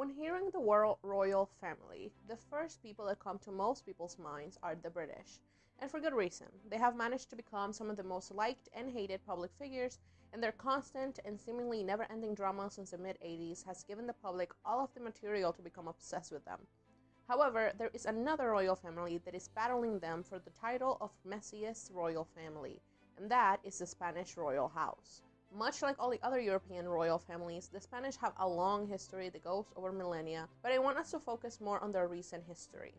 When hearing the word royal family, the first people that come to most people's minds are the British. And for good reason. They have managed to become some of the most liked and hated public figures, and their constant and seemingly never ending drama since the mid 80s has given the public all of the material to become obsessed with them. However, there is another royal family that is battling them for the title of messiest royal family, and that is the Spanish royal house. Much like all the other European royal families, the Spanish have a long history that goes over millennia, but I want us to focus more on their recent history.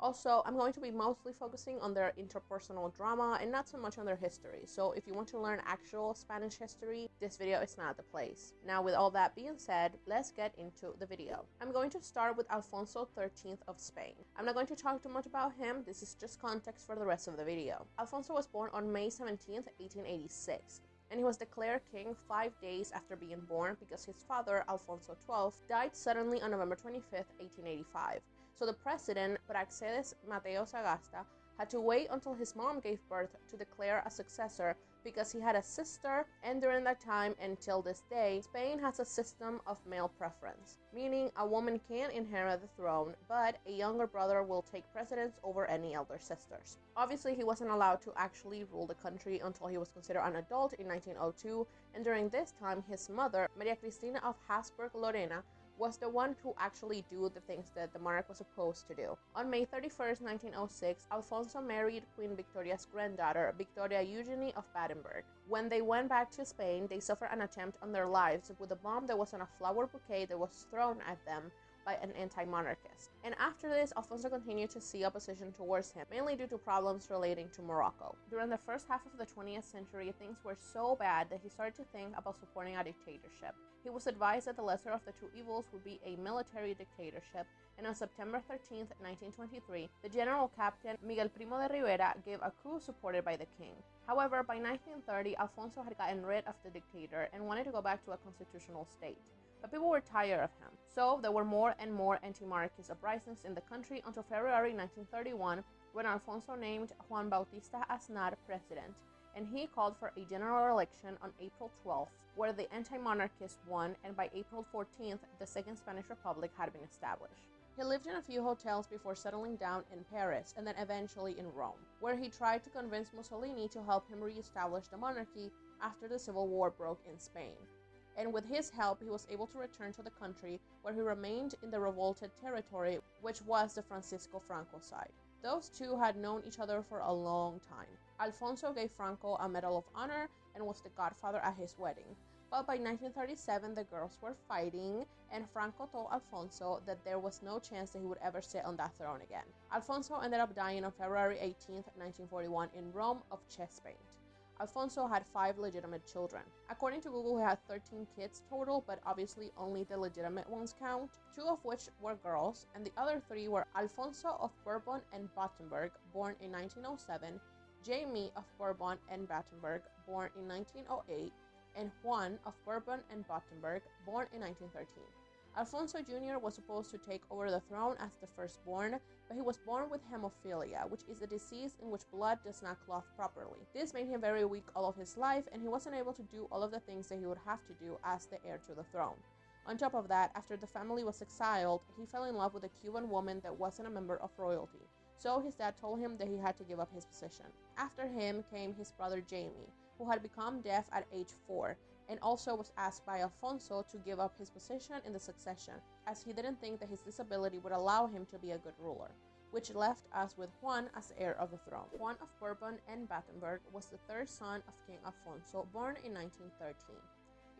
Also, I'm going to be mostly focusing on their interpersonal drama and not so much on their history. So, if you want to learn actual Spanish history, this video is not the place. Now, with all that being said, let's get into the video. I'm going to start with Alfonso XIII of Spain. I'm not going to talk too much about him, this is just context for the rest of the video. Alfonso was born on May 17, 1886 and he was declared king five days after being born because his father, Alfonso XII, died suddenly on November 25, 1885. So the president, Praxedes Mateo Sagasta, had to wait until his mom gave birth to declare a successor because he had a sister, and during that time until this day, Spain has a system of male preference, meaning a woman can inherit the throne, but a younger brother will take precedence over any elder sisters. Obviously, he wasn't allowed to actually rule the country until he was considered an adult in 1902, and during this time, his mother, Maria Cristina of Habsburg Lorena, was the one to actually do the things that the monarch was supposed to do. On May 31, 1906, Alfonso married Queen Victoria's granddaughter, Victoria Eugenie of Battenberg. When they went back to Spain, they suffered an attempt on their lives with a bomb that was on a flower bouquet that was thrown at them by an anti monarchist. And after this, Alfonso continued to see opposition towards him, mainly due to problems relating to Morocco. During the first half of the 20th century, things were so bad that he started to think about supporting a dictatorship. He was advised that the lesser of the two evils would be a military dictatorship, and on September 13, 1923, the general captain Miguel Primo de Rivera gave a coup supported by the king. However, by 1930, Alfonso had gotten rid of the dictator and wanted to go back to a constitutional state but people were tired of him. So there were more and more anti-monarchist uprisings in the country until February 1931 when Alfonso named Juan Bautista Aznar president and he called for a general election on April 12th, where the anti monarchists won, and by April 14th, the Second Spanish Republic had been established. He lived in a few hotels before settling down in Paris and then eventually in Rome, where he tried to convince Mussolini to help him re establish the monarchy after the civil war broke in Spain and with his help, he was able to return to the country where he remained in the revolted territory, which was the Francisco Franco side. Those two had known each other for a long time. Alfonso gave Franco a Medal of Honor and was the godfather at his wedding. But by 1937, the girls were fighting, and Franco told Alfonso that there was no chance that he would ever sit on that throne again. Alfonso ended up dying on February 18, 1941, in Rome of chest pain. Alfonso had five legitimate children. According to Google, he had 13 kids total, but obviously only the legitimate ones count, two of which were girls, and the other three were Alfonso of Bourbon and Battenberg, born in 1907, Jamie of Bourbon and Battenberg, born in 1908, and Juan of Bourbon and Battenberg, born in 1913. Alfonso Jr. was supposed to take over the throne as the firstborn, but he was born with hemophilia, which is a disease in which blood does not clot properly. This made him very weak all of his life, and he wasn't able to do all of the things that he would have to do as the heir to the throne. On top of that, after the family was exiled, he fell in love with a Cuban woman that wasn't a member of royalty. So his dad told him that he had to give up his position. After him came his brother Jamie, who had become deaf at age 4 and also was asked by Alfonso to give up his position in the succession, as he didn't think that his disability would allow him to be a good ruler, which left us with Juan as heir of the throne. Juan of Bourbon and Battenberg was the third son of King Alfonso, born in 1913.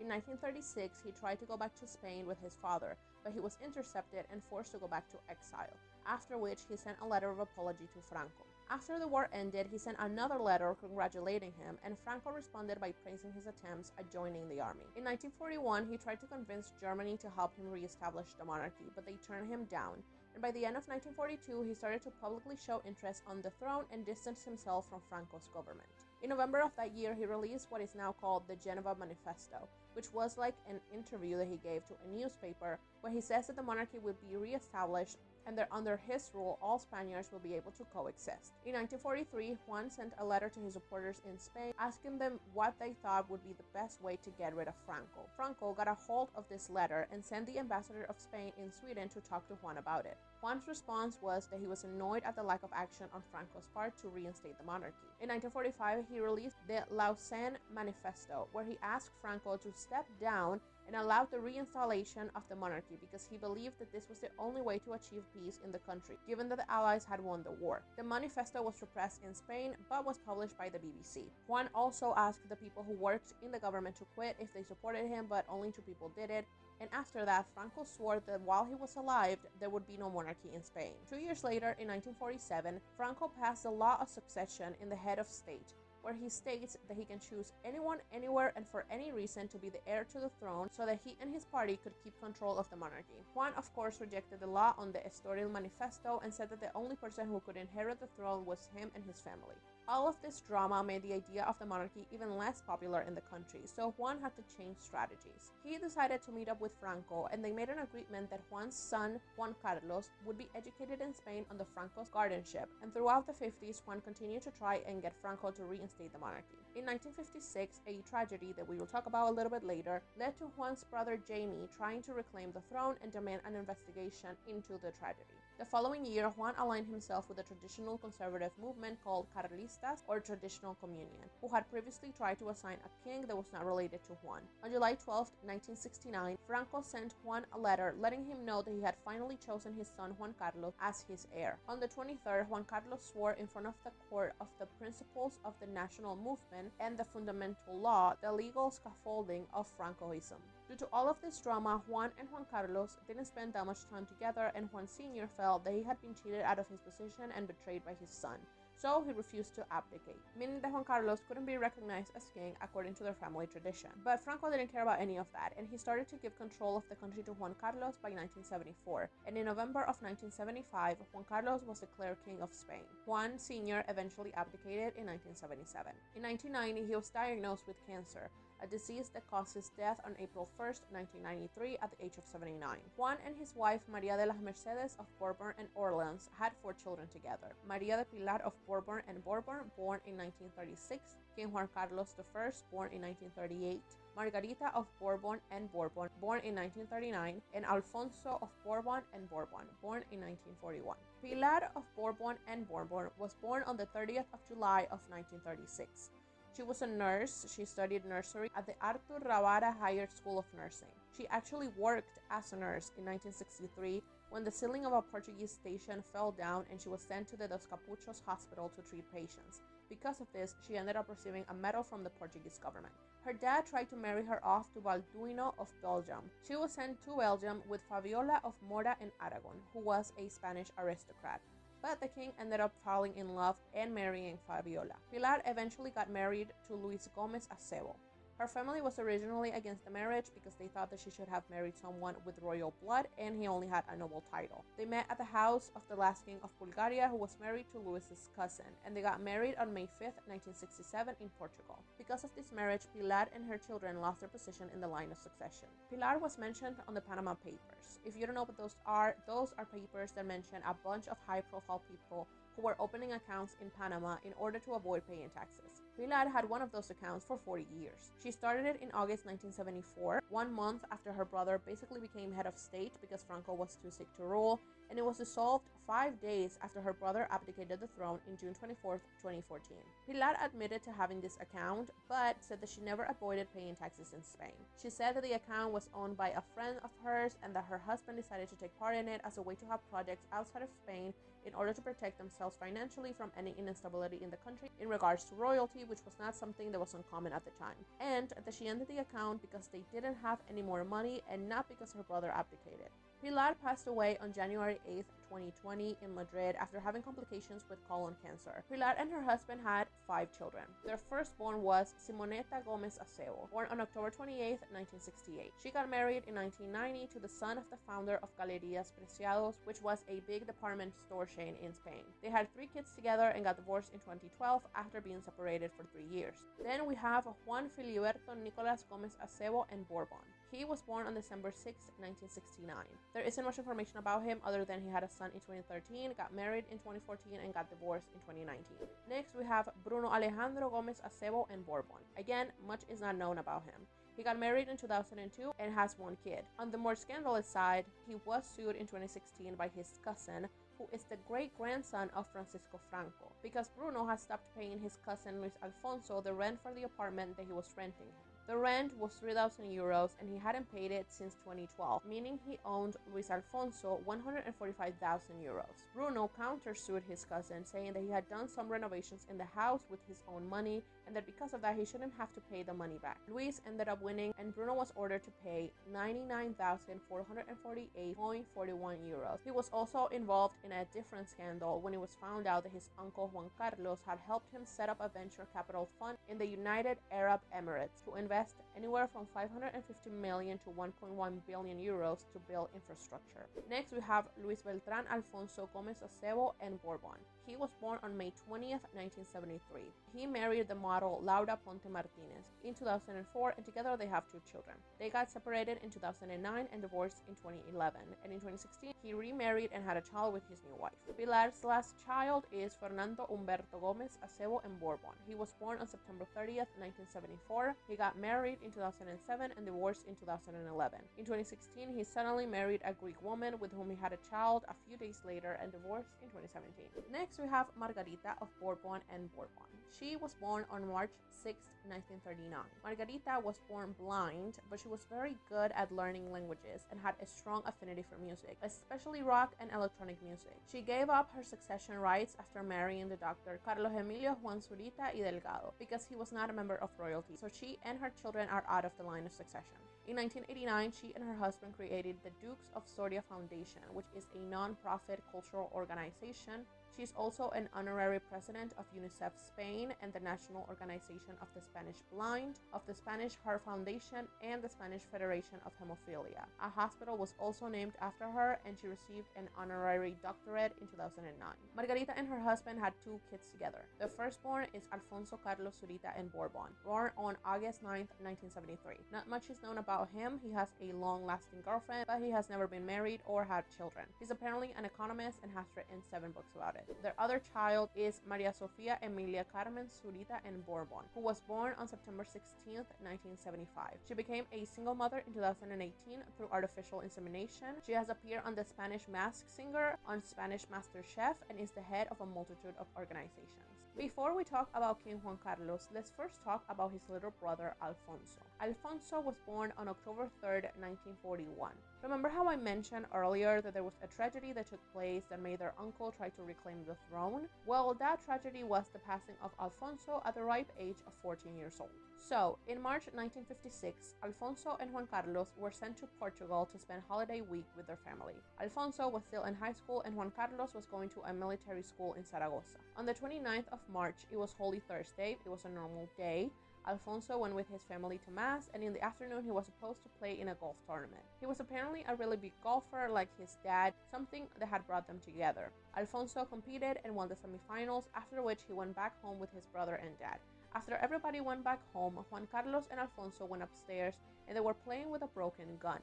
In 1936, he tried to go back to Spain with his father, but he was intercepted and forced to go back to exile, after which he sent a letter of apology to Franco. After the war ended, he sent another letter congratulating him, and Franco responded by praising his attempts at joining the army. In 1941, he tried to convince Germany to help him re-establish the monarchy, but they turned him down. And by the end of 1942, he started to publicly show interest on the throne and distance himself from Franco's government. In November of that year, he released what is now called the Geneva Manifesto, which was like an interview that he gave to a newspaper where he says that the monarchy would be reestablished and that under his rule, all Spaniards will be able to coexist. In 1943, Juan sent a letter to his supporters in Spain asking them what they thought would be the best way to get rid of Franco. Franco got a hold of this letter and sent the ambassador of Spain in Sweden to talk to Juan about it. Juan's response was that he was annoyed at the lack of action on Franco's part to reinstate the monarchy. In 1945, he released the Lausanne Manifesto, where he asked Franco to step down and allowed the reinstallation of the monarchy because he believed that this was the only way to achieve peace in the country, given that the Allies had won the war. The manifesto was repressed in Spain but was published by the BBC. Juan also asked the people who worked in the government to quit if they supported him, but only two people did it. And after that, Franco swore that while he was alive, there would be no monarchy in Spain. Two years later, in 1947, Franco passed the law of succession in the head of state, where he states that he can choose anyone, anywhere, and for any reason to be the heir to the throne so that he and his party could keep control of the monarchy. Juan, of course, rejected the law on the Estoril Manifesto and said that the only person who could inherit the throne was him and his family. All of this drama made the idea of the monarchy even less popular in the country, so Juan had to change strategies. He decided to meet up with Franco, and they made an agreement that Juan's son, Juan Carlos, would be educated in Spain under Franco's guardianship, and throughout the 50s, Juan continued to try and get Franco to reinstate the monarchy. In 1956, a tragedy that we will talk about a little bit later led to Juan's brother Jaime trying to reclaim the throne and demand an investigation into the tragedy. The following year, Juan aligned himself with a traditional conservative movement called Carlistas or Traditional Communion, who had previously tried to assign a king that was not related to Juan. On July 12, 1969, Franco sent Juan a letter letting him know that he had finally chosen his son Juan Carlos as his heir. On the 23rd, Juan Carlos swore in front of the court of the principles of the national movement and the fundamental law, the legal scaffolding of Francoism. Due to all of this drama, Juan and Juan Carlos didn't spend that much time together, and Juan Sr. felt that he had been cheated out of his position and betrayed by his son so he refused to abdicate, meaning that Juan Carlos couldn't be recognized as king according to their family tradition. But Franco didn't care about any of that, and he started to give control of the country to Juan Carlos by 1974. And in November of 1975, Juan Carlos was declared king of Spain. Juan Sr. eventually abdicated in 1977. In 1990, he was diagnosed with cancer, a disease that caused his death on April 1, 1993, at the age of 79. Juan and his wife, Maria de las Mercedes of Bourbon and Orleans, had four children together. Maria de Pilar of Bourbon and Bourbon, born in 1936, King Juan Carlos I, born in 1938, Margarita of Bourbon and Bourbon, born in 1939, and Alfonso of Bourbon and Bourbon, born in 1941. Pilar of Bourbon and Bourbon was born on the 30th of July of 1936. She was a nurse. She studied nursery at the Artur Ravara Higher School of Nursing. She actually worked as a nurse in 1963 when the ceiling of a Portuguese station fell down and she was sent to the Dos Capuchos hospital to treat patients. Because of this, she ended up receiving a medal from the Portuguese government. Her dad tried to marry her off to Balduino of Belgium. She was sent to Belgium with Fabiola of Mora and Aragon, who was a Spanish aristocrat but the king ended up falling in love and marrying Fabiola. Pilar eventually got married to Luis Gomez Acebo. Her family was originally against the marriage because they thought that she should have married someone with royal blood and he only had a noble title. They met at the house of the last king of Bulgaria who was married to Louis's cousin and they got married on May 5th, 1967 in Portugal. Because of this marriage, Pilar and her children lost their position in the line of succession. Pilar was mentioned on the Panama Papers. If you don't know what those are, those are papers that mention a bunch of high profile people who were opening accounts in Panama in order to avoid paying taxes. Pilar had one of those accounts for 40 years. She started it in August 1974, one month after her brother basically became head of state because Franco was too sick to rule, and it was dissolved five days after her brother abdicated the throne in June 24, 2014. Pilar admitted to having this account, but said that she never avoided paying taxes in Spain. She said that the account was owned by a friend of hers and that her husband decided to take part in it as a way to have projects outside of Spain in order to protect themselves financially from any instability in the country in regards to royalty, which was not something that was uncommon at the time. And that she ended the account because they didn't have any more money and not because her brother abdicated. Pilar passed away on January 8, 2020 in Madrid after having complications with colon cancer. Pilar and her husband had five children. Their firstborn was Simoneta Gomez Acebo, born on October 28, 1968. She got married in 1990 to the son of the founder of Galerías Preciados, which was a big department store chain in Spain. They had three kids together and got divorced in 2012 after being separated for three years. Then we have Juan Filiberto Nicolas Gomez Acebo and Bourbon. He was born on December 6, 1969. There isn't much information about him other than he had a son in 2013, got married in 2014, and got divorced in 2019. Next, we have Bruno Alejandro Gomez Acebo and Bourbon. Again, much is not known about him. He got married in 2002 and has one kid. On the more scandalous side, he was sued in 2016 by his cousin, who is the great grandson of Francisco Franco, because Bruno has stopped paying his cousin Luis Alfonso the rent for the apartment that he was renting him. The rent was 3,000 euros and he hadn't paid it since 2012, meaning he owed Luis Alfonso 145,000 euros. Bruno countersued his cousin, saying that he had done some renovations in the house with his own money and that because of that he shouldn't have to pay the money back. Luis ended up winning and Bruno was ordered to pay 99,448.41 euros. He was also involved in a different scandal when it was found out that his uncle Juan Carlos had helped him set up a venture capital fund in the United Arab Emirates to invest anywhere from 550 million to 1.1 billion euros to build infrastructure. Next we have Luis Beltran Alfonso Gomez Acebo and Bourbon. He was born on May 20th, 1973. He married the model Laura Ponte Martinez in 2004 and together they have two children. They got separated in 2009 and divorced in 2011. And in 2016, he remarried and had a child with his new wife. Pilar's last child is Fernando Humberto Gomez Acebo and Bourbon. He was born on September 30th, 1974. He got married in 2007 and divorced in 2011. In 2016, he suddenly married a Greek woman with whom he had a child a few days later and divorced in 2017. Next, we have Margarita of Bourbon and Bourbon. She was born on March 6, 1939. Margarita was born blind, but she was very good at learning languages and had a strong affinity for music, especially rock and electronic music. She gave up her succession rights after marrying the doctor Carlos Emilio Juan Zurita y Delgado because he was not a member of royalty, so she and her children are out of the line of succession. In 1989, she and her husband created the Dukes of Soria Foundation, which is a non profit cultural organization she is also an honorary president of UNICEF Spain and the National Organization of the Spanish Blind, of the Spanish Heart Foundation, and the Spanish Federation of Hemophilia. A hospital was also named after her, and she received an honorary doctorate in 2009. Margarita and her husband had two kids together. The firstborn is Alfonso Carlos Zurita and Bourbon, born on August 9, 1973. Not much is known about him. He has a long lasting girlfriend, but he has never been married or had children. He's apparently an economist and has written seven books about it. Their other child is Maria Sofia Emilia Carmen Zurita and Bourbon, who was born on September 16, 1975. She became a single mother in 2018 through artificial insemination. She has appeared on The Spanish Mask Singer, on Spanish Master Chef, and is the head of a multitude of organizations. Before we talk about King Juan Carlos, let's first talk about his little brother Alfonso. Alfonso was born on October 3, 1941. Remember how I mentioned earlier that there was a tragedy that took place that made their uncle try to reclaim the throne? Well, that tragedy was the passing of Alfonso at the ripe age of 14 years old. So, in March 1956, Alfonso and Juan Carlos were sent to Portugal to spend holiday week with their family. Alfonso was still in high school and Juan Carlos was going to a military school in Zaragoza. On the 29th of March, it was Holy Thursday, it was a normal day. Alfonso went with his family to Mass, and in the afternoon, he was supposed to play in a golf tournament. He was apparently a really big golfer, like his dad, something that had brought them together. Alfonso competed and won the semifinals, after which he went back home with his brother and dad. After everybody went back home, Juan Carlos and Alfonso went upstairs and they were playing with a broken gun.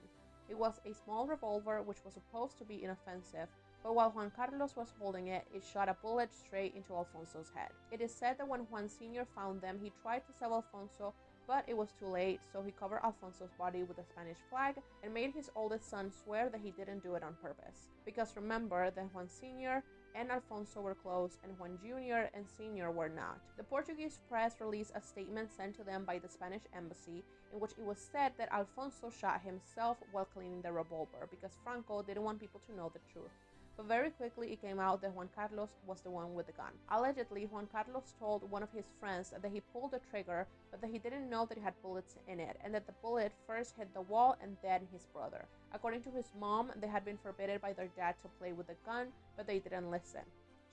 It was a small revolver which was supposed to be inoffensive, but while Juan Carlos was holding it, it shot a bullet straight into Alfonso's head. It is said that when Juan Sr. found them, he tried to save Alfonso, but it was too late, so he covered Alfonso's body with a Spanish flag and made his oldest son swear that he didn't do it on purpose. Because remember that Juan Sr and Alfonso were close, and Juan Jr. and Sr. were not. The Portuguese press released a statement sent to them by the Spanish embassy in which it was said that Alfonso shot himself while cleaning the revolver because Franco didn't want people to know the truth. But very quickly it came out that Juan Carlos was the one with the gun. Allegedly, Juan Carlos told one of his friends that he pulled the trigger, but that he didn't know that it had bullets in it, and that the bullet first hit the wall and then his brother. According to his mom, they had been forbidden by their dad to play with the gun, but they didn't listen.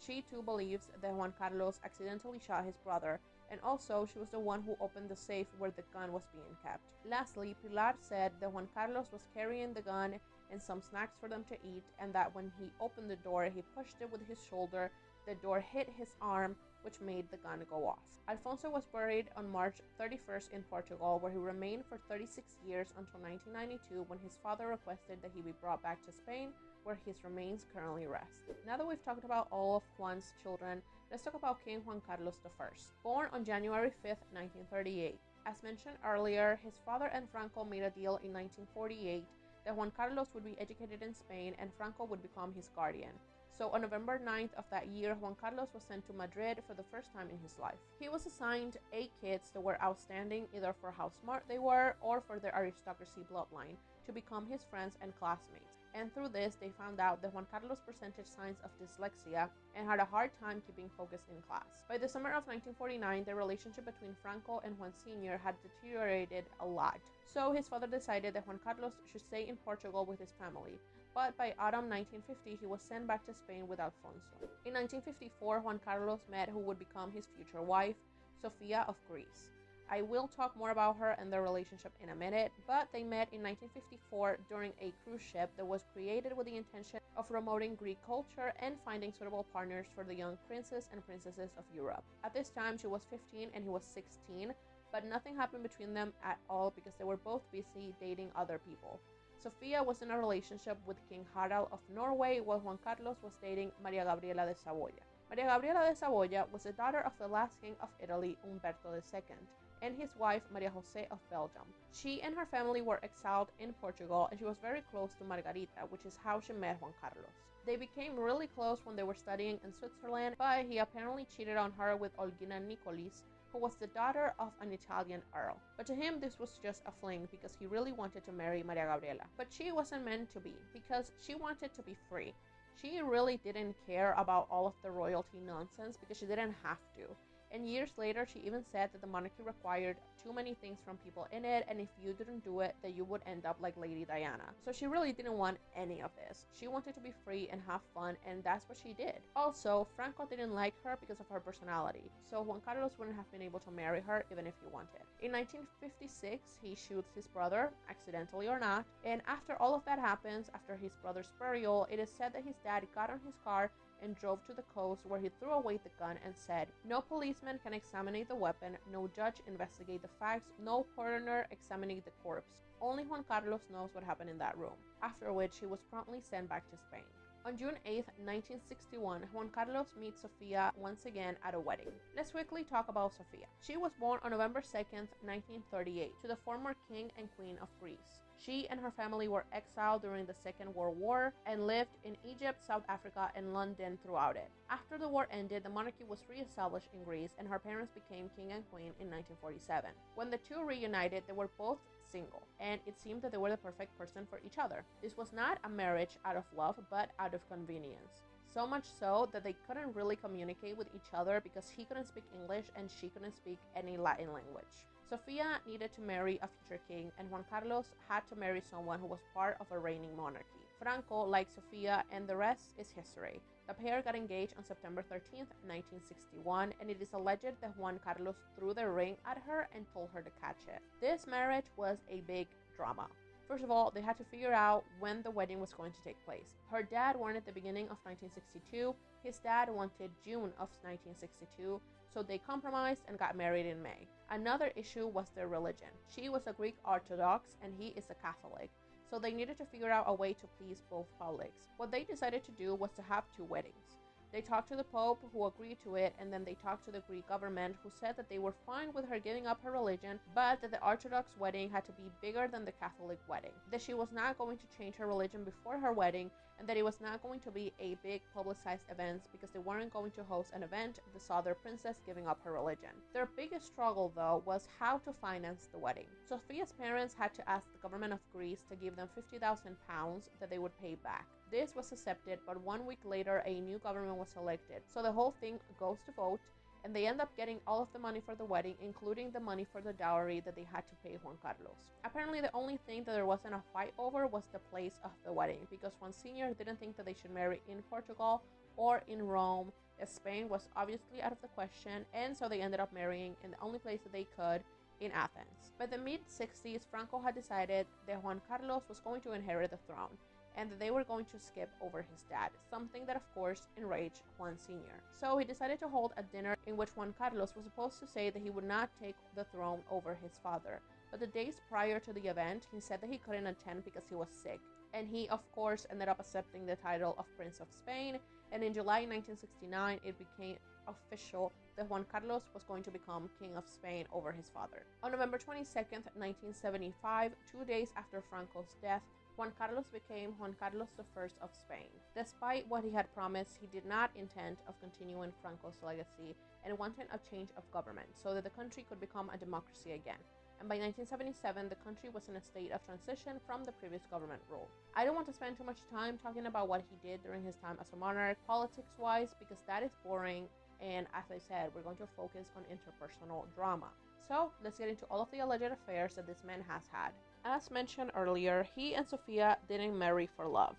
She too believes that Juan Carlos accidentally shot his brother, and also she was the one who opened the safe where the gun was being kept. Lastly, Pilar said that Juan Carlos was carrying the gun and some snacks for them to eat, and that when he opened the door, he pushed it with his shoulder. The door hit his arm, which made the gun go off. Alfonso was buried on March 31st in Portugal, where he remained for 36 years until 1992 when his father requested that he be brought back to Spain, where his remains currently rest. Now that we've talked about all of Juan's children, let's talk about King Juan Carlos I. Born on January 5th, 1938. As mentioned earlier, his father and Franco made a deal in 1948 that Juan Carlos would be educated in Spain and Franco would become his guardian. So on November 9th of that year, Juan Carlos was sent to Madrid for the first time in his life. He was assigned eight kids that were outstanding either for how smart they were or for their aristocracy bloodline to become his friends and classmates. And through this, they found out that Juan Carlos presented signs of dyslexia and had a hard time keeping focus in class. By the summer of 1949, the relationship between Franco and Juan Sr. had deteriorated a lot. So his father decided that Juan Carlos should stay in Portugal with his family, but by autumn 1950 he was sent back to Spain with Alfonso. In 1954, Juan Carlos met who would become his future wife, Sofia of Greece. I will talk more about her and their relationship in a minute, but they met in 1954 during a cruise ship that was created with the intention of promoting Greek culture and finding suitable partners for the young princes and princesses of Europe. At this time, she was 15 and he was 16, but nothing happened between them at all because they were both busy dating other people. Sofia was in a relationship with King Harald of Norway, while Juan Carlos was dating Maria Gabriela de Saboya. Maria Gabriela de Saboya was the daughter of the last king of Italy, Umberto II, and his wife, Maria Jose of Belgium. She and her family were exiled in Portugal, and she was very close to Margarita, which is how she met Juan Carlos. They became really close when they were studying in Switzerland, but he apparently cheated on her with Olghina Nicolis, who was the daughter of an Italian earl. But to him, this was just a fling because he really wanted to marry Maria Gabriela. But she wasn't meant to be because she wanted to be free. She really didn't care about all of the royalty nonsense because she didn't have to. And years later, she even said that the monarchy required too many things from people in it, and if you didn't do it, that you would end up like Lady Diana. So she really didn't want any of this. She wanted to be free and have fun, and that's what she did. Also, Franco didn't like her because of her personality, so Juan Carlos wouldn't have been able to marry her even if he wanted. In 1956, he shoots his brother, accidentally or not, and after all of that happens, after his brother's burial, it is said that his dad got on his car and drove to the coast where he threw away the gun and said, No policeman can examine the weapon, no judge investigate the facts, no coroner examine the corpse. Only Juan Carlos knows what happened in that room, after which he was promptly sent back to Spain. On June 8, 1961, Juan Carlos meets Sofia once again at a wedding. Let's quickly talk about Sofia. She was born on November 2, 1938, to the former king and queen of Greece. She and her family were exiled during the Second World War and lived in Egypt, South Africa, and London throughout it. After the war ended, the monarchy was re-established in Greece and her parents became king and queen in 1947. When the two reunited, they were both single, and it seemed that they were the perfect person for each other. This was not a marriage out of love, but out of convenience. So much so that they couldn't really communicate with each other because he couldn't speak English and she couldn't speak any Latin language. Sofia needed to marry a future king, and Juan Carlos had to marry someone who was part of a reigning monarchy. Franco liked Sofia, and the rest is history. The pair got engaged on September 13, 1961, and it is alleged that Juan Carlos threw the ring at her and told her to catch it. This marriage was a big drama. First of all, they had to figure out when the wedding was going to take place. Her dad wanted the beginning of 1962, his dad wanted June of 1962, so they compromised and got married in May. Another issue was their religion. She was a Greek Orthodox and he is a Catholic, so they needed to figure out a way to please both publics. What they decided to do was to have two weddings. They talked to the Pope, who agreed to it, and then they talked to the Greek government, who said that they were fine with her giving up her religion, but that the Orthodox wedding had to be bigger than the Catholic wedding. That she was not going to change her religion before her wedding, and that it was not going to be a big publicized event because they weren't going to host an event that saw their princess giving up her religion. Their biggest struggle, though, was how to finance the wedding. Sophia's parents had to ask the government of Greece to give them 50,000 pounds that they would pay back. This was accepted, but one week later, a new government was elected. So the whole thing goes to vote, and they end up getting all of the money for the wedding, including the money for the dowry that they had to pay Juan Carlos. Apparently, the only thing that there wasn't a fight over was the place of the wedding, because Juan Sr. didn't think that they should marry in Portugal or in Rome. Spain was obviously out of the question, and so they ended up marrying in the only place that they could in Athens. By the mid 60s, Franco had decided that Juan Carlos was going to inherit the throne and that they were going to skip over his dad, something that of course enraged Juan Sr. So he decided to hold a dinner in which Juan Carlos was supposed to say that he would not take the throne over his father. But the days prior to the event, he said that he couldn't attend because he was sick. And he, of course, ended up accepting the title of Prince of Spain. And in July 1969, it became official that Juan Carlos was going to become King of Spain over his father. On November 22nd, 1975, two days after Franco's death, Juan Carlos became Juan Carlos I of Spain. Despite what he had promised, he did not intend of continuing Franco's legacy and wanted a change of government so that the country could become a democracy again. And by 1977, the country was in a state of transition from the previous government rule. I don't want to spend too much time talking about what he did during his time as a monarch, politics wise, because that is boring. And as I said, we're going to focus on interpersonal drama. So let's get into all of the alleged affairs that this man has had. As mentioned earlier, he and Sofia didn't marry for love.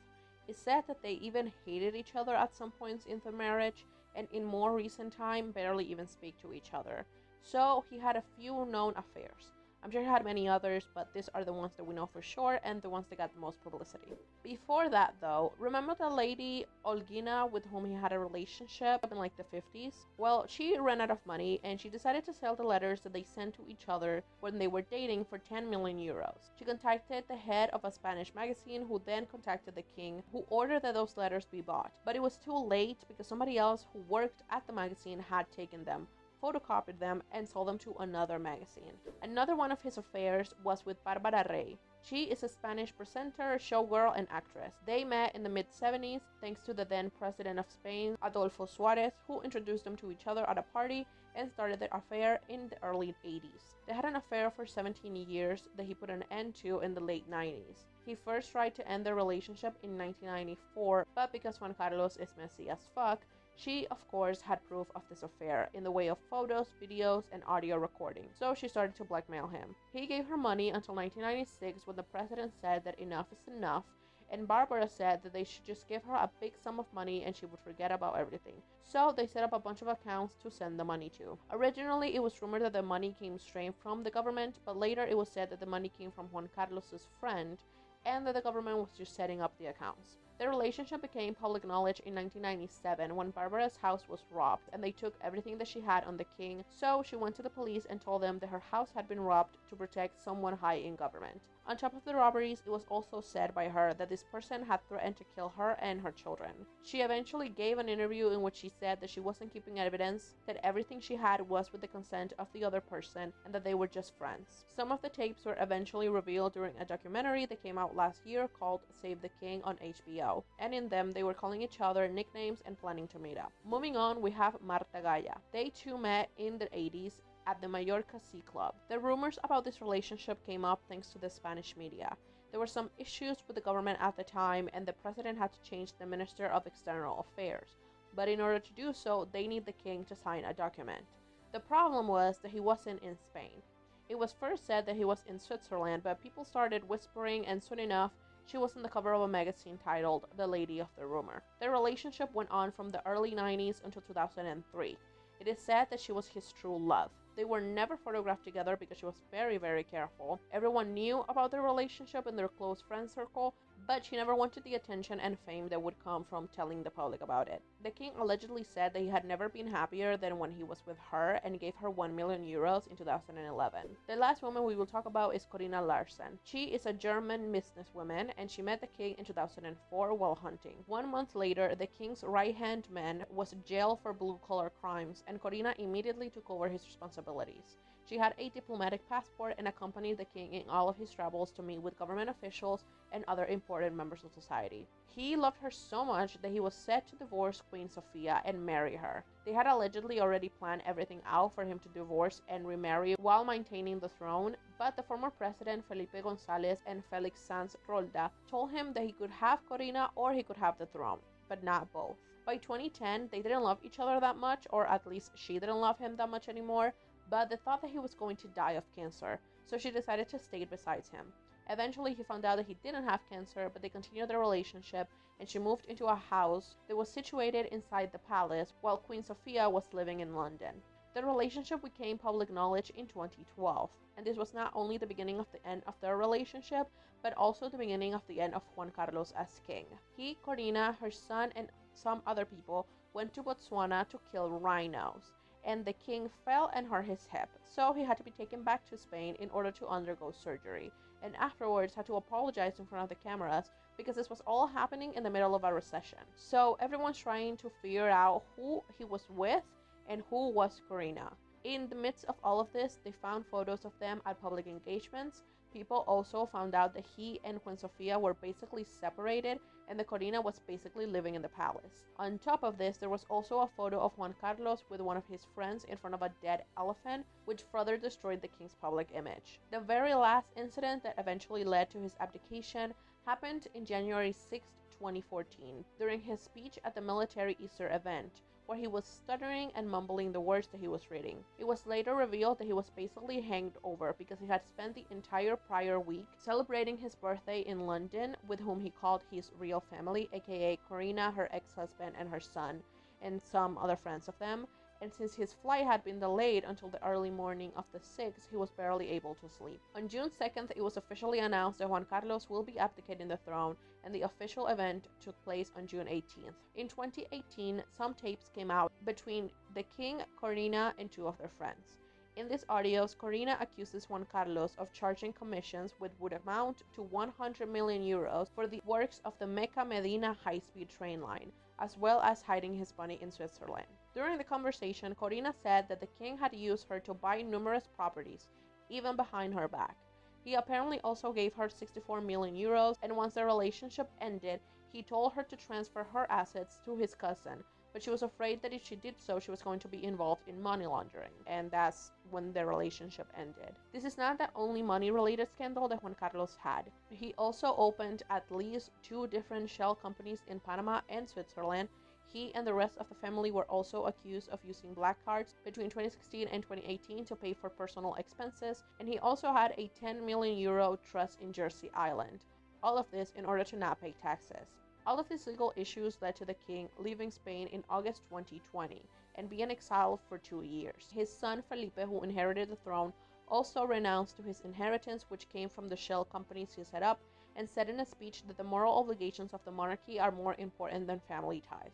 It's said that they even hated each other at some points in their marriage, and in more recent time, barely even speak to each other. So he had a few known affairs. I'm sure he had many others, but these are the ones that we know for sure and the ones that got the most publicity. Before that, though, remember the lady Olghina with whom he had a relationship in like the 50s? Well, she ran out of money and she decided to sell the letters that they sent to each other when they were dating for 10 million euros. She contacted the head of a Spanish magazine who then contacted the king, who ordered that those letters be bought. But it was too late because somebody else who worked at the magazine had taken them photocopied them, and sold them to another magazine. Another one of his affairs was with Barbara Rey. She is a Spanish presenter, showgirl, and actress. They met in the mid 70s thanks to the then president of Spain, Adolfo Suarez, who introduced them to each other at a party and started their affair in the early 80s. They had an affair for 17 years that he put an end to in the late 90s. He first tried to end their relationship in 1994, but because Juan Carlos is messy as fuck, she, of course, had proof of this affair in the way of photos, videos, and audio recordings, so she started to blackmail him. He gave her money until 1996 when the president said that enough is enough, and Barbara said that they should just give her a big sum of money and she would forget about everything. So they set up a bunch of accounts to send the money to. Originally, it was rumored that the money came straight from the government, but later it was said that the money came from Juan Carlos's friend and that the government was just setting up the accounts. Their relationship became public knowledge in 1997 when Barbara's house was robbed and they took everything that she had on the king. So she went to the police and told them that her house had been robbed to protect someone high in government. On top of the robberies, it was also said by her that this person had threatened to kill her and her children. She eventually gave an interview in which she said that she wasn't keeping evidence, that everything she had was with the consent of the other person, and that they were just friends. Some of the tapes were eventually revealed during a documentary that came out last year called Save the King on HBO, and in them they were calling each other nicknames and planning to meet up. Moving on, we have Marta Gaya. They two met in the 80s at the Mallorca Sea Club. The rumors about this relationship came up thanks to the Spanish media. There were some issues with the government at the time, and the president had to change the Minister of External Affairs. But in order to do so, they need the king to sign a document. The problem was that he wasn't in Spain. It was first said that he was in Switzerland, but people started whispering, and soon enough, she was on the cover of a magazine titled The Lady of the Rumor. Their relationship went on from the early 90s until 2003. It is said that she was his true love. They were never photographed together because she was very, very careful. Everyone knew about their relationship in their close friend circle, but she never wanted the attention and fame that would come from telling the public about it. The king allegedly said that he had never been happier than when he was with her and gave her 1 million euros in 2011. The last woman we will talk about is Corinna Larsen. She is a German businesswoman and she met the king in 2004 while hunting. One month later, the king's right hand man was jailed for blue collar crimes and Corinna immediately took over his responsibilities. She had a diplomatic passport and accompanied the king in all of his travels to meet with government officials and other important members of society. He loved her so much that he was set to divorce Queen Sofia and marry her. They had allegedly already planned everything out for him to divorce and remarry while maintaining the throne, but the former president Felipe González and Felix Sanz Roldán told him that he could have Corinna or he could have the throne, but not both. By 2010, they didn't love each other that much, or at least she didn't love him that much anymore, but they thought that he was going to die of cancer, so she decided to stay beside him. Eventually, he found out that he didn't have cancer, but they continued their relationship, and she moved into a house that was situated inside the palace while Queen Sofia was living in London. The relationship became public knowledge in 2012, and this was not only the beginning of the end of their relationship, but also the beginning of the end of Juan Carlos as king. He, Corinna, her son, and some other people went to Botswana to kill rhinos and the king fell and hurt his hip, so he had to be taken back to Spain in order to undergo surgery, and afterwards had to apologize in front of the cameras because this was all happening in the middle of a recession. So everyone's trying to figure out who he was with and who was Corinna. In the midst of all of this, they found photos of them at public engagements. People also found out that he and Queen Sofia were basically separated and the Corinna was basically living in the palace. On top of this, there was also a photo of Juan Carlos with one of his friends in front of a dead elephant, which further destroyed the king's public image. The very last incident that eventually led to his abdication happened in January 6, 2014, during his speech at the military Easter event, where he was stuttering and mumbling the words that he was reading. It was later revealed that he was basically hanged over because he had spent the entire prior week celebrating his birthday in London with whom he called his real family, aka Corinna, her ex husband, and her son, and some other friends of them and since his flight had been delayed until the early morning of the 6th, he was barely able to sleep. On June 2nd, it was officially announced that Juan Carlos will be abdicating the throne, and the official event took place on June 18th. In 2018, some tapes came out between the king, Corinna, and two of their friends. In these audios, Corinna accuses Juan Carlos of charging commissions which would amount to 100 million euros for the works of the Mecca Medina high speed train line, as well as hiding his money in Switzerland. During the conversation, Corinna said that the king had used her to buy numerous properties, even behind her back. He apparently also gave her 64 million euros, and once their relationship ended, he told her to transfer her assets to his cousin, but she was afraid that if she did so, she was going to be involved in money laundering, and that's when their relationship ended. This is not the only money related scandal that Juan Carlos had. He also opened at least two different shell companies in Panama and Switzerland he and the rest of the family were also accused of using black cards between 2016 and 2018 to pay for personal expenses, and he also had a 10 million euro trust in Jersey Island. All of this in order to not pay taxes. All of these legal issues led to the king leaving Spain in August 2020 and being exiled for two years. His son Felipe, who inherited the throne, also renounced to his inheritance, which came from the shell companies he set up, and said in a speech that the moral obligations of the monarchy are more important than family ties.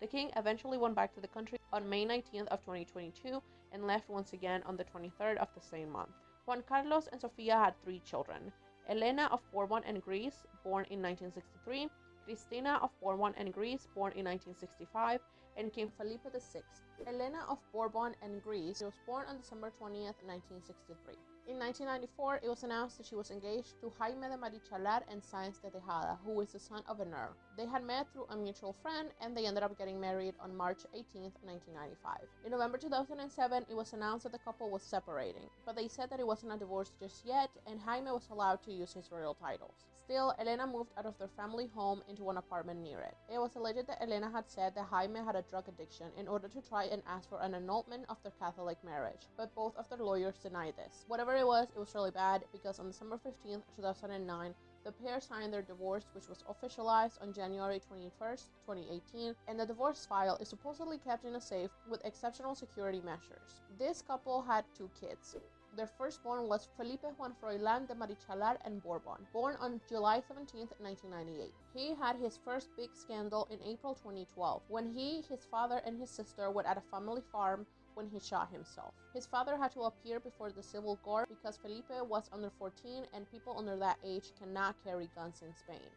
The king eventually went back to the country on May 19th of 2022 and left once again on the 23rd of the same month. Juan Carlos and Sofia had three children. Elena of Bourbon and Greece, born in 1963, Cristina of Bourbon and Greece, born in 1965, and King Felipe VI. Elena of Bourbon and Greece was born on December 20th, 1963. In 1994, it was announced that she was engaged to Jaime de Marichalar and Sáenz de Tejada, who is the son of an heir. They had met through a mutual friend and they ended up getting married on March 18, 1995. In November 2007, it was announced that the couple was separating, but they said that it wasn't a divorce just yet and Jaime was allowed to use his royal titles. Still, Elena moved out of their family home into an apartment near it. It was alleged that Elena had said that Jaime had a drug addiction in order to try and ask for an annulment of their Catholic marriage, but both of their lawyers denied this. Whatever it was, it was really bad because on December 15, 2009, the pair signed their divorce, which was officialized on January 21st, 2018, and the divorce file is supposedly kept in a safe with exceptional security measures. This couple had two kids. Their firstborn was Felipe Juan Froilán de Marichalar and Bourbon, born on July 17, 1998. He had his first big scandal in April 2012 when he, his father, and his sister were at a family farm when he shot himself. His father had to appear before the civil court because Felipe was under 14 and people under that age cannot carry guns in Spain.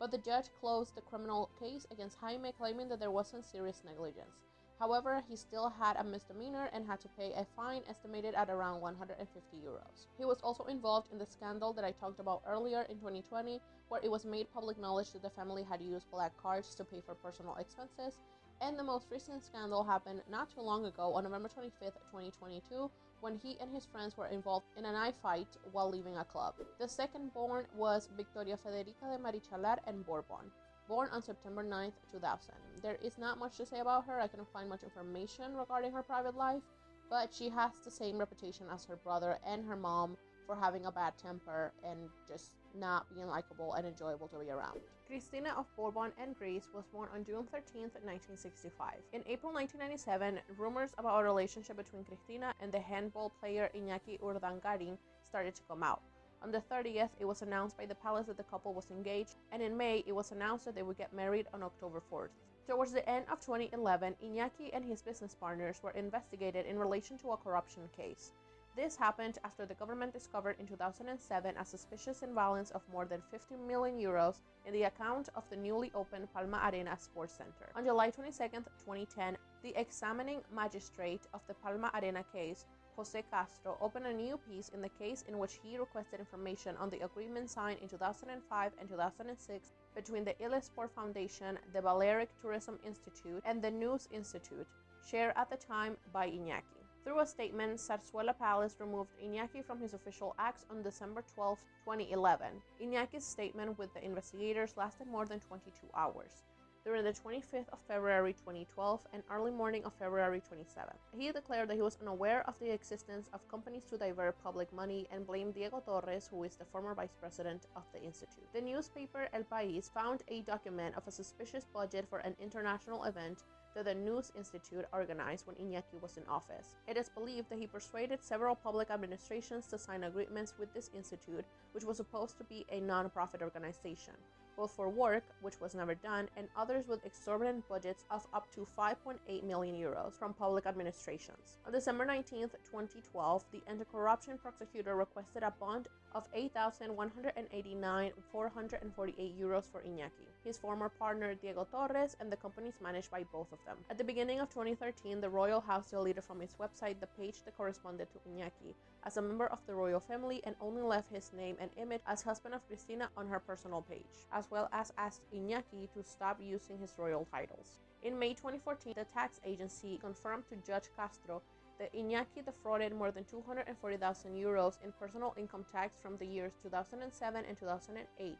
But the judge closed the criminal case against Jaime, claiming that there wasn't serious negligence. However, he still had a misdemeanor and had to pay a fine estimated at around 150 euros. He was also involved in the scandal that I talked about earlier in 2020, where it was made public knowledge that the family had used black cards to pay for personal expenses. And the most recent scandal happened not too long ago on November 25th, 2022, when he and his friends were involved in a knife fight while leaving a club. The second born was Victoria Federica de Marichalar and Bourbon born on September 9, 2000. There is not much to say about her. I couldn't find much information regarding her private life, but she has the same reputation as her brother and her mom for having a bad temper and just not being likable and enjoyable to be around. Cristina of Bourbon and Greece was born on June 13, 1965. In April 1997, rumors about a relationship between Cristina and the handball player Iñaki Urdangarin started to come out. On the 30th, it was announced by the palace that the couple was engaged, and in May, it was announced that they would get married on October 4th. Towards the end of 2011, Iñaki and his business partners were investigated in relation to a corruption case. This happened after the government discovered in 2007 a suspicious imbalance of more than 50 million euros in the account of the newly opened Palma Arena Sports Center. On July 22, 2010, the examining magistrate of the Palma Arena case Jose Castro opened a new piece in the case in which he requested information on the agreement signed in 2005 and 2006 between the Illesport Foundation, the Balearic Tourism Institute, and the Nóos Institute, shared at the time by Iñaki. Through a statement, Zarzuela Palace removed Iñaki from his official acts on December 12, 2011. Iñaki's statement with the investigators lasted more than 22 hours during the 25th of February 2012 and early morning of February 27th. He declared that he was unaware of the existence of companies to divert public money and blamed Diego Torres, who is the former vice president of the institute. The newspaper El País found a document of a suspicious budget for an international event that the Nóos Institute organized when Iñaki was in office. It is believed that he persuaded several public administrations to sign agreements with this institute, which was supposed to be a non-profit organization both for work, which was never done, and others with exorbitant budgets of up to 5.8 million euros from public administrations. On December 19, 2012, the anti-corruption prosecutor requested a bond of 8,189,448 euros for Iñaki, his former partner Diego Torres, and the companies managed by both of them. At the beginning of 2013, the royal house deleted from its website the page that corresponded to Iñaki as a member of the royal family and only left his name and image as husband of Cristina on her personal page, as well as asked Iñaki to stop using his royal titles. In May 2014, the tax agency confirmed to Judge Castro that Iñaki defrauded more than 240,000 euros in personal income tax from the years 2007 and 2008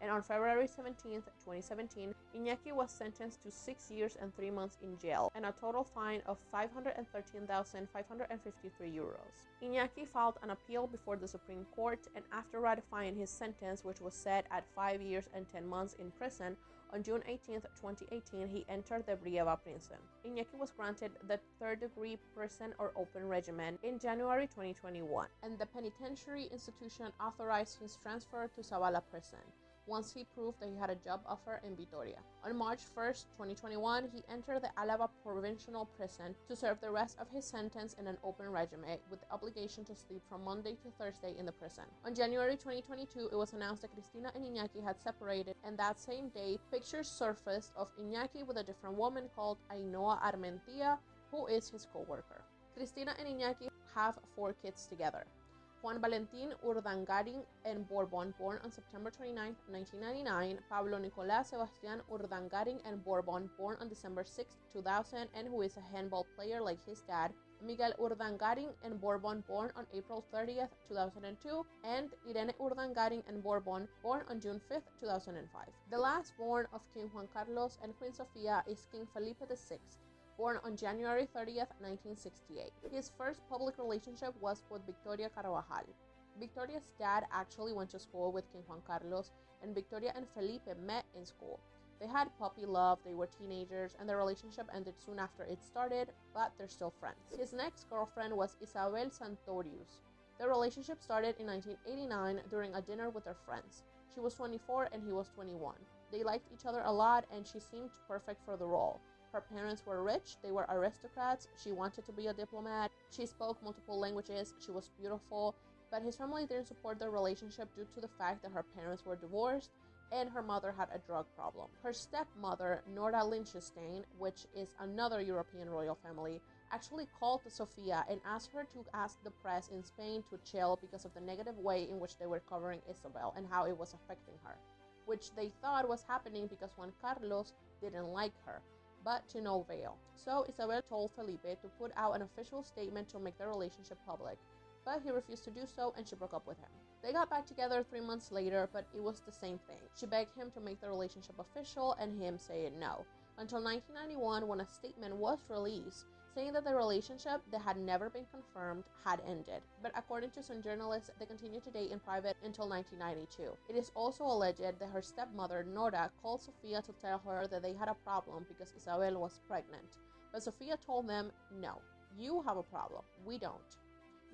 and on February 17, 2017, Iñaki was sentenced to six years and three months in jail and a total fine of 513,553 euros. Iñaki filed an appeal before the Supreme Court, and after ratifying his sentence, which was set at five years and 10 months in prison, on June 18, 2018, he entered the Brieva prison. Iñaki was granted the third degree prison or open regimen in January 2021, and the penitentiary institution authorized his transfer to Zaballa prison once he proved that he had a job offer in Vitoria. On March 1, 2021, he entered the Alava Provincial Prison to serve the rest of his sentence in an open regime with the obligation to sleep from Monday to Thursday in the prison. On January 2022, it was announced that Cristina and Iñaki had separated, and that same day, pictures surfaced of Iñaki with a different woman called Ainhoa Armentia, who is his co worker. Cristina and Iñaki have four kids together. Juan Valentin Urdangarin and Bourbon, born on September 29, 1999, Pablo Nicolás Sebastián Urdangarin and Bourbon, born on December 6, 2000, and who is a handball player like his dad, Miguel Urdangarin and Bourbon, born on April 30, 2002, and Irene Urdangarin and Bourbon, born on June 5, 2005. The last born of King Juan Carlos and Queen Sofia is King Felipe VI, born on January 30th, 1968. His first public relationship was with Victoria Carvajal. Victoria's dad actually went to school with King Juan Carlos, and Victoria and Felipe met in school. They had puppy love, they were teenagers, and their relationship ended soon after it started, but they're still friends. His next girlfriend was Isabel Sartorius. Their relationship started in 1989 during a dinner with their friends. She was 24 and he was 21. They liked each other a lot, and she seemed perfect for the role. Her parents were rich, they were aristocrats, she wanted to be a diplomat, she spoke multiple languages, she was beautiful, but his family didn't support their relationship due to the fact that her parents were divorced and her mother had a drug problem. Her stepmother, Nora Liechtenstein, which is another European royal family, actually called Sofia and asked her to ask the press in Spain to chill because of the negative way in which they were covering Isabel and how it was affecting her, which they thought was happening because Juan Carlos didn't like her, but to no avail. So Isabel told Felipe to put out an official statement to make their relationship public, but he refused to do so and she broke up with him. They got back together three months later, but it was the same thing. She begged him to make the relationship official and him saying no. Until 1991, when a statement was released saying that the relationship that had never been confirmed had ended. But according to some journalists, they continued to date in private until 1992. It is also alleged that her stepmother, Nora, called Sofia to tell her that they had a problem because Isabel was pregnant. But Sofia told them, no, you have a problem, we don't.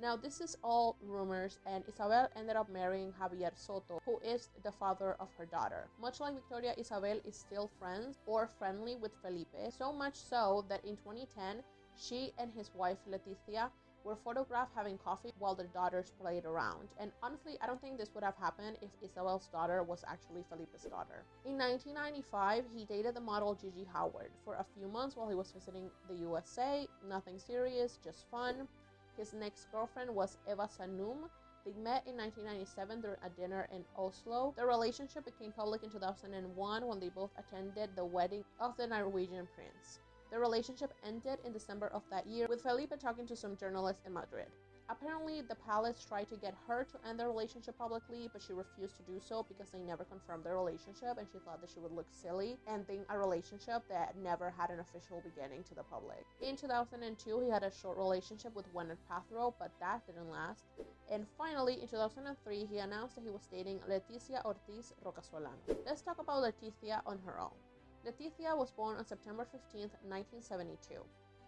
Now, this is all rumors, and Isabel ended up marrying Javier Soto, who is the father of her daughter. Much like Victoria, Isabel is still friends or friendly with Felipe, so much so that in 2010, she and his wife Letizia were photographed having coffee while their daughters played around. And honestly, I don't think this would have happened if Isabel's daughter was actually Felipe's daughter. In 1995, he dated the model Gigi Howard for a few months while he was visiting the USA. Nothing serious, just fun. His next girlfriend was Eva Sannum. They met in 1997 during a dinner in Oslo. Their relationship became public in 2001 when they both attended the wedding of the Norwegian prince. The relationship ended in December of that year, with Felipe talking to some journalists in Madrid. Apparently, the palace tried to get her to end the relationship publicly, but she refused to do so because they never confirmed their relationship and she thought that she would look silly ending a relationship that never had an official beginning to the public. In 2002, he had a short relationship with Gwyneth Paltrow, but that didn't last. And finally, in 2003, he announced that he was dating Letizia Ortiz Rocasolano. Let's talk about Letizia on her own. Letizia was born on September 15, 1972.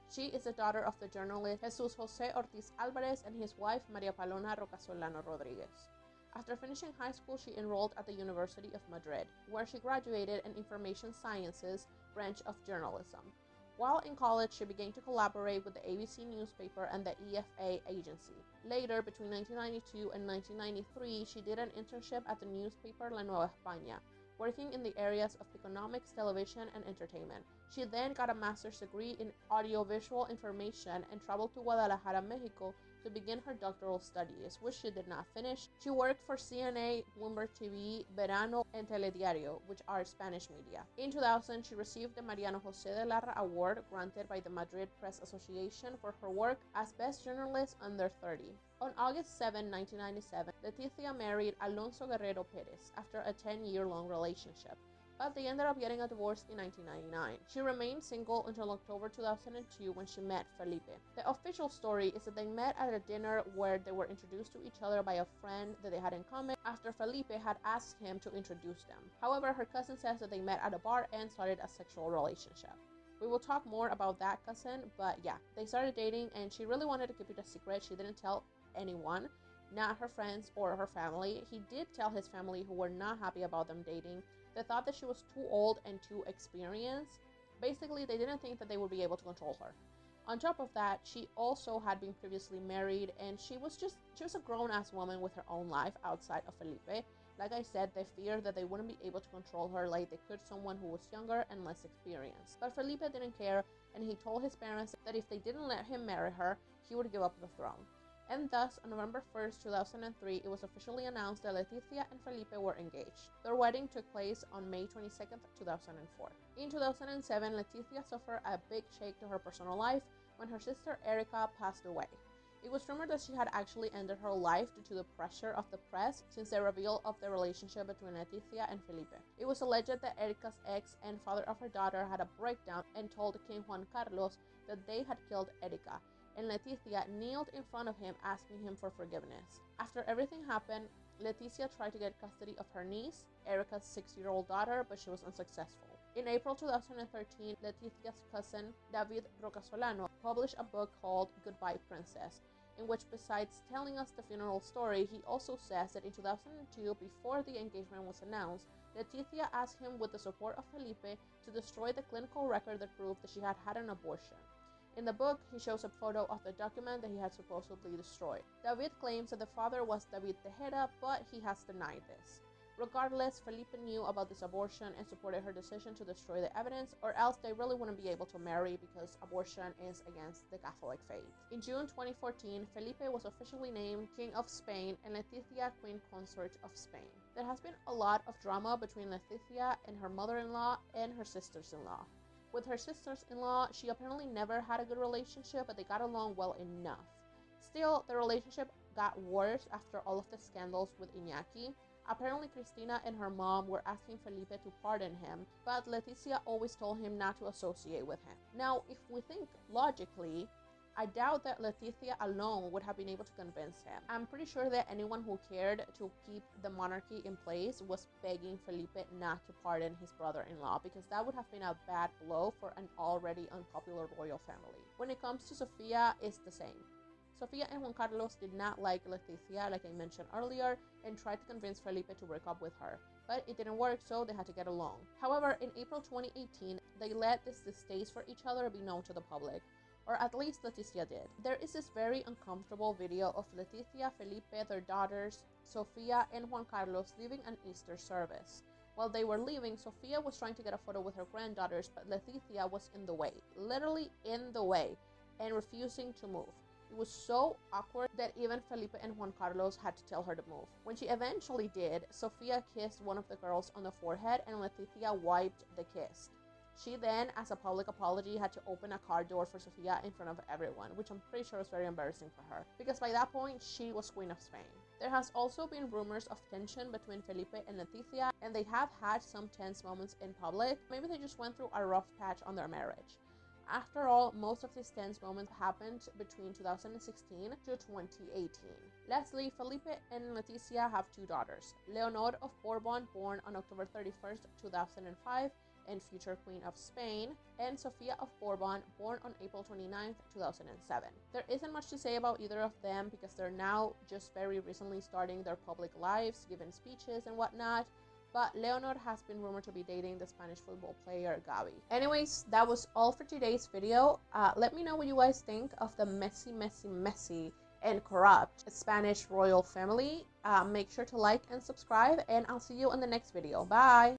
She is the daughter of the journalist Jesus Jose Ortiz Alvarez and his wife Maria Paloma Rocasolano Rodriguez. After finishing high school, she enrolled at the University of Madrid, where she graduated in Information Sciences branch of journalism. While in college, she began to collaborate with the ABC newspaper and the EFE agency. Later, between 1992 and 1993, she did an internship at the newspaper La Nueva España, working in the areas of economics, television, and entertainment. She then got a master's degree in audiovisual information and traveled to Guadalajara, Mexico to begin her doctoral studies, which she did not finish. She worked for CNA, Bloomberg TV, Verano, and Telediario, which are Spanish media. In 2000, she received the Mariano Jose de Larra Award granted by the Madrid Press Association for her work as Best Journalist Under 30. On August 7, 1997, Letizia married Alonso Guerrero Perez after a 10 year long relationship but they ended up getting a divorce in 1999. She remained single until October 2002 when she met Felipe. The official story is that they met at a dinner where they were introduced to each other by a friend that they had in common after Felipe had asked him to introduce them. However, her cousin says that they met at a bar and started a sexual relationship. We will talk more about that cousin, but yeah, they started dating and she really wanted to keep it a secret. She didn't tell anyone not her friends or her family. He did tell his family, who were not happy about them dating, they thought that she was too old and too experienced. Basically, they didn't think that they would be able to control her. On top of that, she also had been previously married and she was just she was a grown-ass woman with her own life outside of Felipe. Like I said, they feared that they wouldn't be able to control her like they could someone who was younger and less experienced. But Felipe didn't care and he told his parents that if they didn't let him marry her, he would give up the throne and thus on November 1st, 2003, it was officially announced that Letizia and Felipe were engaged. Their wedding took place on May 22nd, 2004. In 2007, Letizia suffered a big shake to her personal life when her sister Erica passed away. It was rumored that she had actually ended her life due to the pressure of the press since the reveal of the relationship between Letizia and Felipe. It was alleged that Erica's ex and father of her daughter had a breakdown and told King Juan Carlos that they had killed Erica and Letizia kneeled in front of him asking him for forgiveness. After everything happened, Letizia tried to get custody of her niece, Erica's six year old daughter, but she was unsuccessful. In April 2013, Letizia's cousin, David Rocasolano, published a book called Goodbye Princess, in which, besides telling us the funeral story, he also says that in 2002, before the engagement was announced, Letizia asked him, with the support of Felipe, to destroy the clinical record that proved that she had had an abortion. In the book, he shows a photo of the document that he had supposedly destroyed. David claims that the father was David Tejera, but he has denied this. Regardless, Felipe knew about this abortion and supported her decision to destroy the evidence, or else they really wouldn't be able to marry because abortion is against the Catholic faith. In June 2014, Felipe was officially named King of Spain and Letizia Queen Consort of Spain. There has been a lot of drama between Letizia and her mother in law and her sisters in law. With her sisters in law, she apparently never had a good relationship, but they got along well enough. Still, the relationship got worse after all of the scandals with Iñaki. Apparently, Cristina and her mom were asking Felipe to pardon him, but Letizia always told him not to associate with him. Now, if we think logically, I doubt that Letizia alone would have been able to convince him. I'm pretty sure that anyone who cared to keep the monarchy in place was begging Felipe not to pardon his brother in law because that would have been a bad blow for an already unpopular royal family. When it comes to Sofia, it's the same. Sofia and Juan Carlos did not like Letizia, like I mentioned earlier, and tried to convince Felipe to break up with her. But it didn't work, so they had to get along. However, in April 2018, they let this distaste for each other be known to the public or at least Letizia did. There is this very uncomfortable video of Letizia, Felipe, their daughters, Sofia, and Juan Carlos leaving an Easter service. While they were leaving, Sofia was trying to get a photo with her granddaughters, but Letizia was in the way, literally in the way, and refusing to move. It was so awkward that even Felipe and Juan Carlos had to tell her to move. When she eventually did, Sofia kissed one of the girls on the forehead and Letizia wiped the kiss. She then, as a public apology, had to open a car door for Sofia in front of everyone, which I'm pretty sure was very embarrassing for her, because by that point, she was Queen of Spain. There has also been rumors of tension between Felipe and Letizia, and they have had some tense moments in public. Maybe they just went through a rough patch on their marriage. After all, most of these tense moments happened between 2016 to 2018. Lastly, Felipe and Letizia have two daughters Leonor of Bourbon, born on October 31st, 2005, and future Queen of Spain, and Sofia of Bourbon, born on April 29, 2007. There isn't much to say about either of them because they're now just very recently starting their public lives, giving speeches and whatnot. But Leonor has been rumored to be dating the Spanish football player Gavi. Anyways, that was all for today's video. Uh, let me know what you guys think of the messy, messy, messy and corrupt Spanish royal family. Uh, make sure to like and subscribe, and I'll see you in the next video. Bye!